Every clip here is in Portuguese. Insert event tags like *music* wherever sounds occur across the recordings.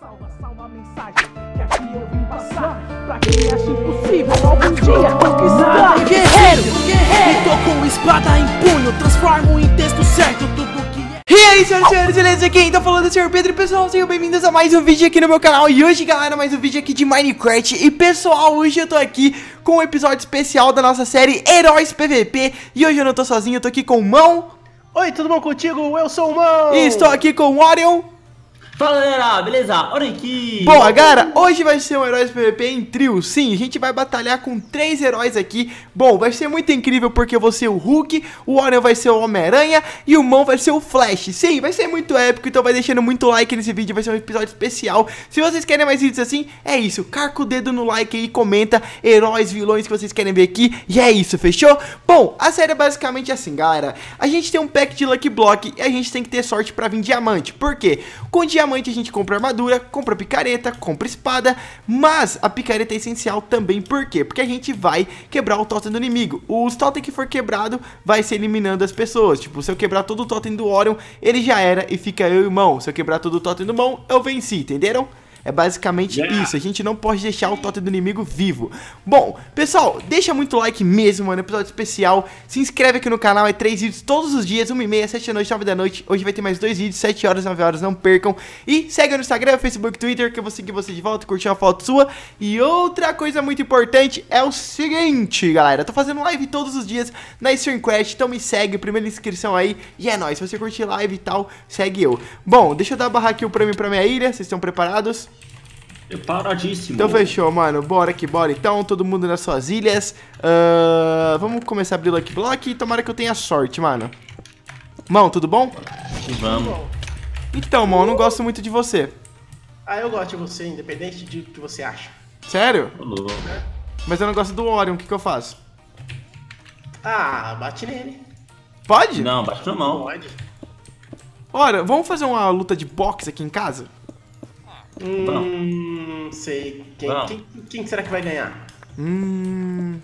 salva, salva a mensagem que aqui eu vim passar. Pra quem acha impossível algum dia conquistar. Guerreiro, guerreiro, tô com espada em punho Transformo em texto certo tudo que é. E aí, senhoras e senhores, beleza? Quem tá falando é o Sr. Pedro. E pessoal, sejam bem-vindos a mais um vídeo aqui no meu canal. E hoje, galera, mais um vídeo aqui de Minecraft. E pessoal, hoje eu tô aqui com um episódio especial da nossa série Heróis PVP E hoje eu não tô sozinho, eu tô aqui com o Mão. Oi, tudo bom contigo? Eu sou o Mão! E estou aqui com o Orion Fala galera, beleza? Olha aqui! Bom, galera, hoje vai ser um Heróis PVP em trio Sim, a gente vai batalhar com três heróis aqui Bom, vai ser muito incrível porque eu vou ser o Hulk O Orion vai ser o Homem-Aranha E o Mão vai ser o Flash Sim, vai ser muito épico, então vai deixando muito like nesse vídeo Vai ser um episódio especial Se vocês querem mais vídeos assim, é isso Carca o dedo no like aí, comenta Heróis, vilões que vocês querem ver aqui E é isso, fechou? Bom, a série é basicamente assim, galera A gente tem um pack de Lucky Block E a gente tem que ter sorte pra vir diamante Por quê? Com diamante a gente compra armadura, compra picareta, compra espada, mas a picareta é essencial também, por quê? Porque a gente vai quebrar o totem do inimigo. Os totem que for quebrado vai ser eliminando as pessoas. Tipo, se eu quebrar todo o totem do Orion, ele já era e fica eu e o mão. Se eu quebrar todo o totem do mão, eu venci, entenderam? É basicamente Yeah. isso, a gente não pode deixar o totem do inimigo vivo. Bom, pessoal, deixa muito like mesmo, mano, episódio especial. Se inscreve aqui no canal, é três vídeos todos os dias 1 e meia, 7 da noite, 9 da noite. Hoje vai ter mais dois vídeos, 7 horas, 9 horas, não percam. E segue no Instagram, Facebook, Twitter, que eu vou seguir você de volta, curtir uma foto sua. E outra coisa muito importante é o seguinte, galera Eu tô fazendo live todos os dias na Streamcraft, então me segue, primeira inscrição aí E é nóis, se você curtir live e tal, segue eu. Bom, deixa eu dar a barra kill pra mim pra minha ilha, vocês estão preparados? Preparadíssimo. Então fechou, mano. Bora que bora então, todo mundo nas suas ilhas. Ahn, vamos começar a abrir o Lucky Block e tomara que eu tenha sorte, mano. Mão, tudo bom? Vamos. Então, mão, eu não gosto muito de você. Ah, eu gosto de você, independente de o que você acha. Sério? Louco. Mas eu não gosto do Orion, o que, que eu faço? Ah, bate nele. Pode? Não, bate na mão. Pode. Ora, vamos fazer uma luta de boxe aqui em casa? Hum, sei. Quem, quem, quem será que vai ganhar? Hum.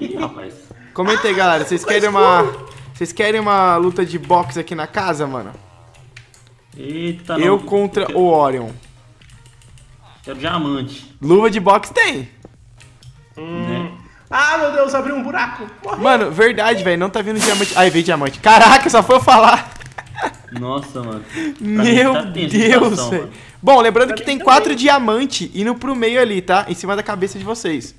Ih, rapaz. Comenta aí, galera. Vocês querem uma. Vocês querem uma luta de boxe aqui na casa, mano? Eita, eu não. contra quero, o Orion. Quero diamante. Luva de boxe tem. Né? Ah, meu Deus, abriu um buraco. Morri. Mano, verdade, velho. Não tá vindo diamante. Ai, veio diamante. Caraca, só foi eu falar. Nossa, mano. Pra Meu tá Deus, situação, velho. mano. Bom, lembrando Pra que tem também. quatro diamantes indo pro meio ali, tá? Em cima da cabeça de vocês.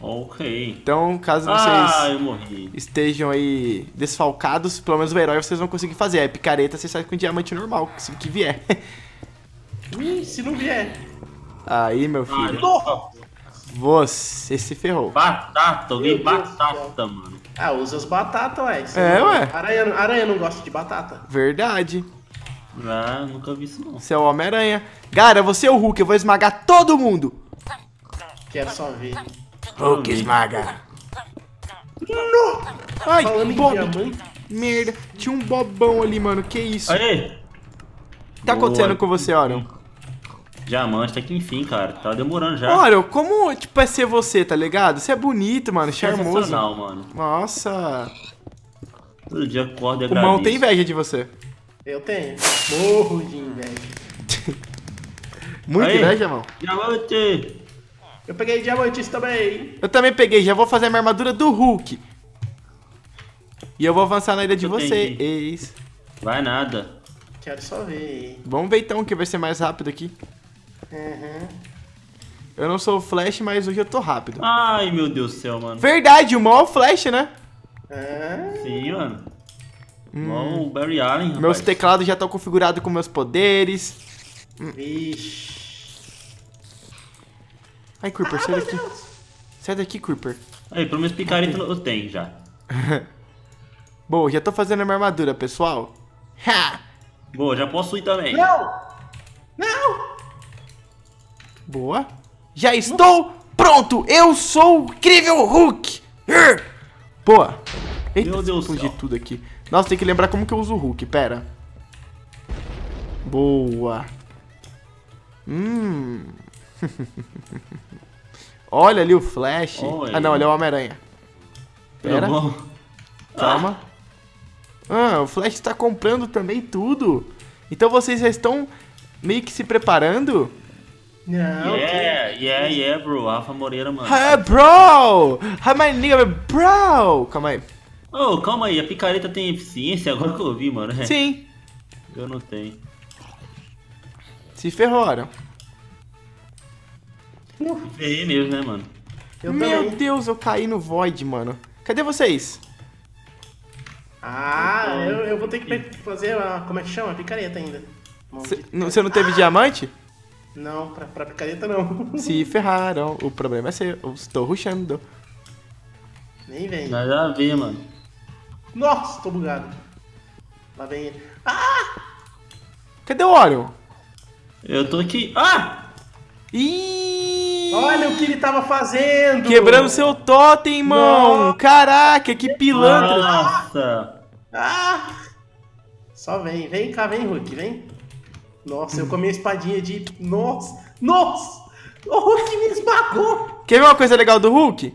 Ok. Então, caso Ah, vocês eu morri. estejam aí desfalcados, pelo menos o herói vocês vão conseguir fazer. É picareta, você sai com diamante normal, se que vier. *laughs* Ih, se não vier. Aí, meu Ah, filho, eu- você se ferrou. Batata, alguém batata, mano. Ah, usa as batatas, ué. Você É, não- ué. Aranha, aranha não gosta de batata. Verdade. Ah, nunca vi isso não. Você é o Homem-Aranha. Cara, você é o Hulk, eu vou esmagar todo mundo. Quero só ver. Hulk esmaga. Ai, Falando. Merda, tinha um bobão ali, mano. Que isso? Aê! O que tá acontecendo Boa. com você, Orion? Diamante, até que enfim, cara. Tá demorando já. Olha, como, tipo, é ser você, tá ligado? Você é bonito, mano, charmoso. Sensacional, mano. Nossa, Todo dia acordo e o mão tem inveja de você. Eu tenho. Morro de inveja. *laughs* Muita Aí. inveja, mão. Diamante! Eu peguei diamantes também. Eu também peguei, já vou fazer a minha armadura do Hulk. E eu vou avançar na ilha de vocês. Vai nada. Quero só ver. Vamos ver então que vai ser mais rápido aqui. Uhum. Eu não sou o Flash, mas hoje eu tô rápido. Ai, meu Deus do céu, mano. Verdade, o mal é o Flash, né? Ah, Sim, mano. Igual o Barry Allen, rapaz. Hum. Meus teclados já estão configurados com meus poderes. vixe. Ai, Creeper, sai daqui. Sai daqui, Creeper. Aí, pelo menos picareta eu tenho já. *laughs* Bom, já tô fazendo a minha armadura, pessoal. Ha! Boa, já posso ir também. Não! Não! Boa. Já estou pronto! Eu sou o incrível Hulk! Boa. Eita, Meu Deus do explodi tudo aqui. Nossa, tem que lembrar como que eu uso o Hulk, pera. Boa. Hum. *laughs* Olha ali o Flash. Olha. Ah, não, ele é o Homem-Aranha. Pera. Tá bom. Calma. Ah, o Flash tá comprando também tudo. Então vocês já estão meio que se preparando. Não, Yeah, yeah, yeah, bro. Rafa Moreira, mano. Hey, bro! Hi, my nigga, bro! Calma aí. Ô, calma aí, a picareta tem eficiência? *laughs* Agora que eu vi, mano. *laughs* Sim, Eu não tenho. se ferraram. Ferrei mesmo, né, mano? eu Meu também. Deus, eu caí no void, mano. Cadê vocês? Ah, eu, eu vou ter que fazer a. Como é que chama? Picareta ainda. Cê- não- Você não teve diamante? Não, pra, pra picareta não. *laughs* Se ferraram. O problema é seu. Eu estou rushando. Nem vem. Nada a ver, mano. Nossa, tô bugado. Lá vem ele. Ah! Cadê o Orion? Eu tô aqui. Ah! Ih! Olha o que ele tava fazendo! Quebrando seu totem, irmão! Caraca, que pilantra! Nossa! Ah! Só vem, vem cá, vem, Hulk, vem. Nossa, eu com a minha espadinha de. Nossa! Nossa! O Hulk me esmagou! Quer ver uma coisa legal do Hulk?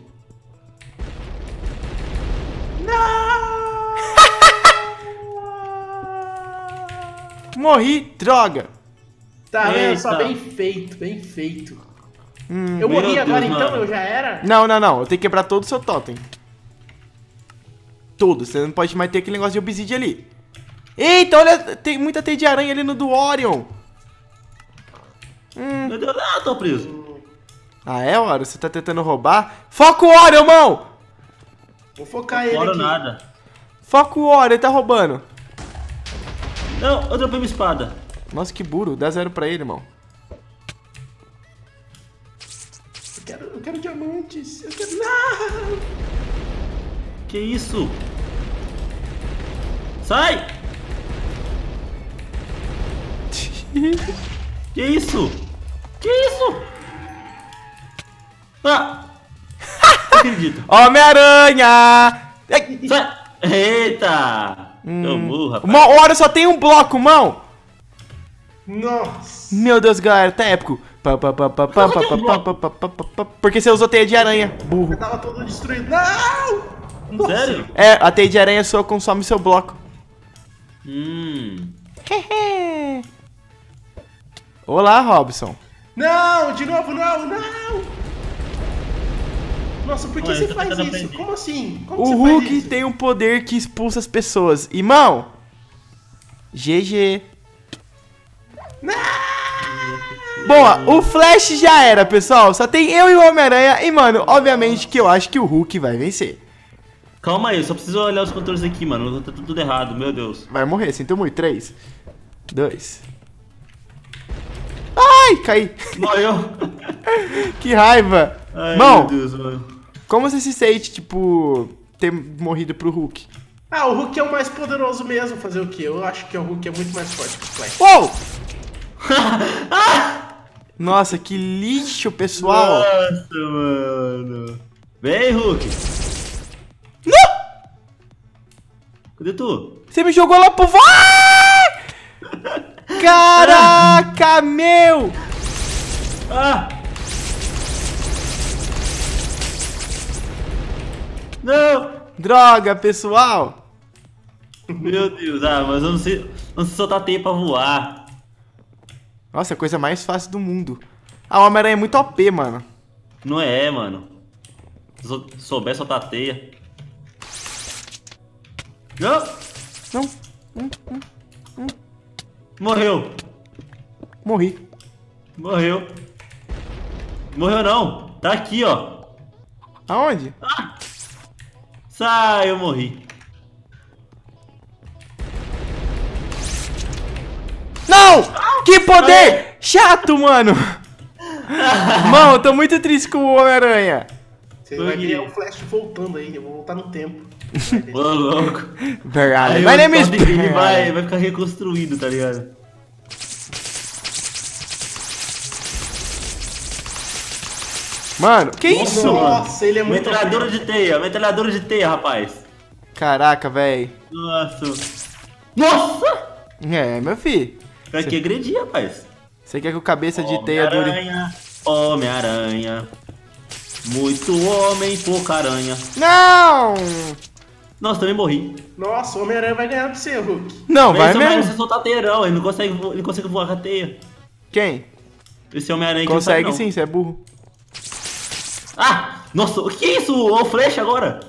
Não! *laughs* Morri, droga! Tá vendo? Só bem feito, bem feito. Hum, eu morri Deus, agora então? mano. Eu já era? Não, não, não. Eu tenho que quebrar todo o seu totem. Todo. Você não pode mais ter aquele negócio de obsidian ali. Eita, olha, tem muita teia de aranha ali no do Orion. Meu Deus, ah, tô preso. Ah, é, Orion? Você tá tentando roubar? Foca o Orion, irmão! Vou focar ele aqui. nada. Foca o Orion, ele tá roubando. Não, eu dropei minha espada. Nossa, que burro. Dá zero pra ele, irmão. Eu quero, eu quero diamantes. Eu quero. Não! Que isso? Sai! Que isso? Que isso? Ah! Não *laughs* acredito. Homem-Aranha! Sai! Eita! Eu morro, rapaz. Uma hora só tem um bloco, mão! Nossa! Meu Deus, galera, tá épico. Pá, pá, pá, pá, pá, pá, pá, pá, pá, pá, Porque você usou teia de aranha, burro. Eu tava todo destruído. Não! Nossa. Sério? É, a teia de aranha sua consome seu bloco. Hum. Olá, Robson. Não, de novo, não, não! Nossa, por que Olha, você tô faz isso? aprender. Como assim? Como O você Hulk faz isso? tem um poder que expulsa as pessoas. Irmão! GG. Bom, ó, o Flash já era, pessoal. Só tem eu e o Homem-Aranha. E, mano, obviamente que eu acho que o Hulk vai vencer. Calma aí, eu só preciso olhar os controles aqui, mano. Tá tudo errado, meu Deus. Vai morrer, sinto muito. 3, 2. Ai, caí. Morreu. *laughs* Que raiva. Ai, Bom, meu Deus, mano. como você se sente, tipo, ter morrido pro Hulk? Ah, o Hulk é o mais poderoso mesmo. Fazer o quê? Eu acho que o Hulk é muito mais forte que o Flash. Uou! *laughs* Nossa, que lixo, pessoal. Nossa, mano. Vem, Hulk. Não! Cadê tu? Você me jogou lá pro... Vai! *laughs* Caraca, meu! Ah! Não! Droga, pessoal. Meu Deus, ah, mas eu não sei, não sei soltar teia pra voar. Nossa, é a coisa mais fácil do mundo. Ah, o Homem-Aranha é muito OP, mano. Não é, mano. Se souber soltar teia. Não! Não, Morreu! Morri. Morreu! Morreu não! Tá aqui, ó! Aonde? Sai, eu morri. Não! Que poder! Chato, mano! *laughs* Mano, eu tô muito triste com o Homem-Aranha. Você vai ver o Flash voltando aí. Eu vou voltar no tempo. Ô, louco. Verdade. Aí My o name is Todd Green vai, Barry. vai ficar reconstruído, tá ligado? Mano, que isso? Nossa, ele é muito Metralhadora de teia, metralhadora de teia, rapaz. Caraca, véi. Nossa. Nossa! É, meu filho. Pra que agredir, rapaz? Você quer que o cabeça de teia dure... Homem-Aranha, Homem-Aranha. Muito homem, pouca aranha. Não! Nossa, também morri. Nossa, o Homem-Aranha vai ganhar do você, Hulk. Não, vai Mas vai mesmo. você soltar teia, não. Ele não consegue, ele não consegue voar com a teia. Quem? Esse Homem-Aranha sabe, Consegue não. sim, você é burro. Ah! Nossa, o que é isso? O Flash agora?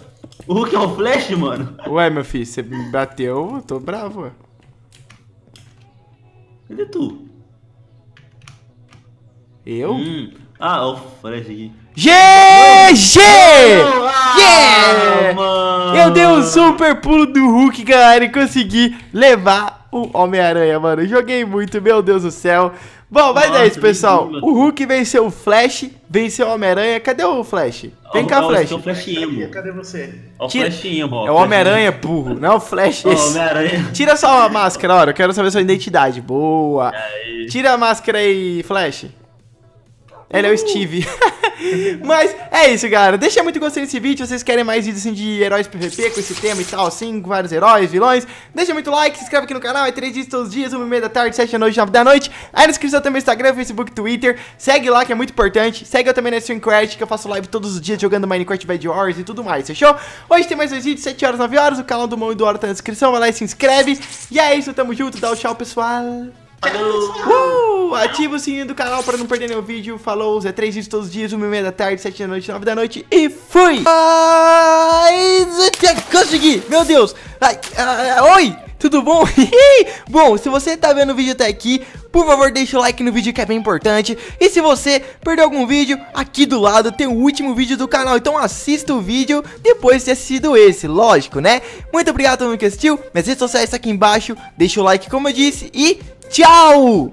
O Hulk é o Flash, mano? Ué, meu filho, você me bateu, eu tô bravo, ué. Cadê tu? Eu? Hum. Ah, o Flash aqui. GG! Ah, Yeah! mano. Eu dei um super pulo do Hulk, galera, e consegui levar o Homem-Aranha, mano. Joguei muito, meu Deus do céu. Bom, mas é Nossa, isso, pessoal. O Hulk venceu o Flash, venceu o Homem-Aranha. Cadê o Flash? Vem Ó, cá, ó, Flash. É o Flash emo. Cadê você? Ó, o Tira- Flash emo, ó. É o Homem-Aranha, burro, não é o Flash Ó, o esse. Homem-Aranha. Tira só a máscara, ó. Eu quero saber sua identidade. Boa. Tira a máscara aí, Flash. Ele é o Steve. *laughs* Mas é isso, galera. Deixa muito gostei desse vídeo. Se vocês querem mais vídeos assim de heróis PVP com esse tema e tal, assim, com vários heróis, vilões. Deixa muito like, se inscreve aqui no canal. É três dias todos os dias, uma e meia da tarde, sete da noite, nove da noite. Aí na descrição também Instagram, Facebook, Twitter. Segue lá que é muito importante. Segue eu também na Streamcraft, que eu faço live todos os dias jogando Minecraft Bad Wars e tudo mais, fechou? Hoje tem mais dois vídeos, 7 horas, 9 horas. O canal do Mão e do Hora tá na descrição. Vai lá e se inscreve. E é isso, tamo junto. Dá o tchau, pessoal. Uh, ativa o sininho do canal para não perder nenhum vídeo. Falou, é três vídeos todos os dias, uma e meia da tarde, sete da noite, nove da noite e fui! Ai, consegui! Meu Deus! Ai, ah, oi! Tudo bom? *laughs* bom, se você tá vendo o vídeo até aqui, por favor deixa o like no vídeo que é bem importante. E se você perdeu algum vídeo, aqui do lado tem o último vídeo do canal. Então assista o vídeo depois de ter assistido esse, lógico, né? Muito obrigado a todo mundo que assistiu. Minhas redes sociais estão aqui embaixo. Deixa o like como eu disse e，Ciao